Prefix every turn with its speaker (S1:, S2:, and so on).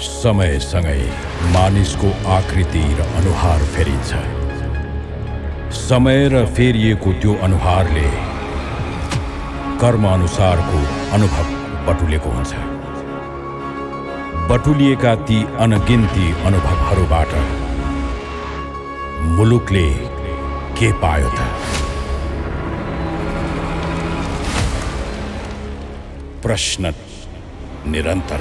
S1: समयसँगै मानिसको आकृति र अनुहार फेरिन्छ। समय र फेरिएको त्यो अनुहारले कर्मअनुसारको अनुभव बटुलेको हुन्छ। बटुलिएका ती अनगिन्ती अनुभवहरूबाट मुलुकले के पायो त? प्रश्न निरन्तर।